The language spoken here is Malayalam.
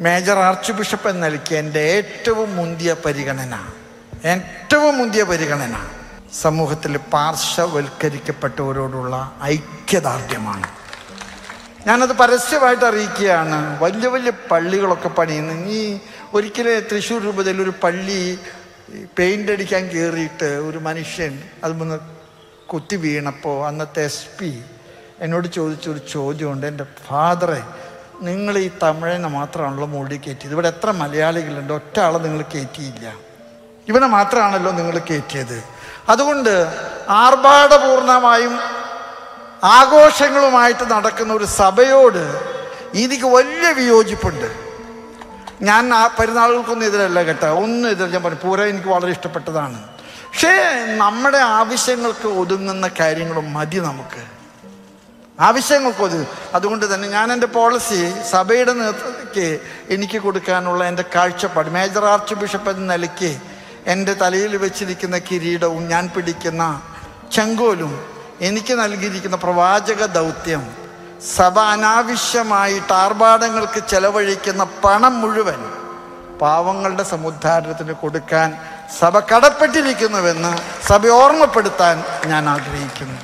മേജർ ആർച്ച് ബിഷപ്പ് എന്ന നിലയ്ക്ക് എന്റെ ഏറ്റവും മുന്തിയ പരിഗണന ഏറ്റവും മുന്തിയ പരിഗണന സമൂഹത്തിൽ പാർശ്വവൽക്കരിക്കപ്പെട്ടവരോടുള്ള ഐക്യദാർഢ്യമാണ്. ഞാനത് പരസ്യമായിട്ട് അറിയിക്കുകയാണ്. വലിയ വലിയ പള്ളികളൊക്കെ പണിയുന്നു. നീ ഒരിക്കലും തൃശ്ശൂർ രൂപതയിൽ ഒരു പള്ളി പെയിന്റ് അടിക്കാൻ കയറിയിട്ട് ഒരു മനുഷ്യൻ അത് മുന്ന് കുത്തി വീണപ്പോൾ അന്നത്തെ എസ് പി എന്നോട് ചോദിച്ചൊരു ചോദ്യമുണ്ട്. എന്റെ ഫാദറെ നിങ്ങൾ ഈ തമിഴനെ മാത്രമാണല്ലോ മുകളിൽ കയറ്റിയത്. ഇവിടെ എത്ര മലയാളികളുണ്ട്? ഒറ്റ ആളെ നിങ്ങൾ കയറ്റിയില്ല. ഇവനെ മാത്രമാണല്ലോ നിങ്ങൾ കയറ്റിയത്. അതുകൊണ്ട് ആർഭാടപൂർണമായും ആഘോഷങ്ങളുമായിട്ട് നടക്കുന്ന ഒരു സഭയോട് എനിക്ക് വലിയ വിയോജിപ്പുണ്ട്. ഞാൻ ആ പെരുന്നാളുകൾക്കൊന്നും എതിരല്ല കേട്ടോ. ഒന്നും എതിരല്ല. ഞാൻ പറഞ്ഞു പൂരം എനിക്ക് വളരെ ഇഷ്ടപ്പെട്ടതാണ്. പക്ഷേ നമ്മുടെ ആവശ്യങ്ങൾക്ക് ഒതുങ്ങുന്ന കാര്യങ്ങളും മതി നമുക്ക്. ആവശ്യങ്ങൾക്ക് ഒതു അതുകൊണ്ട് തന്നെ ഞാൻ എന്റെ പോളിസി സഭയുടെ നേതൃത്വക്ക് എനിക്ക് കൊടുക്കാനുള്ള എന്റെ കാഴ്ചപ്പാട് മേജർ ആർച്ച് ബിഷപ്പ് എന്ന നിലയ്ക്ക് എന്റെ തലയിൽ വെച്ചിരിക്കുന്ന കിരീടവും ഞാൻ പിടിക്കുന്ന ചെങ്കോലും എനിക്ക് നൽകിയിരിക്കുന്ന പ്രവാചക ദൗത്യം സഭ അനാവശ്യമായി ടാർഭാടങ്ങൾക്ക് ചെലവഴിക്കുന്ന പണം മുഴുവൻ പാവങ്ങളുടെ സമുദ്ധാരണത്തിന് കൊടുക്കാൻ സഭ കടപ്പെട്ടിരിക്കുന്നുവെന്ന് സഭ ഓർമ്മപ്പെടുത്താൻ ഞാൻ ആഗ്രഹിക്കുന്നു.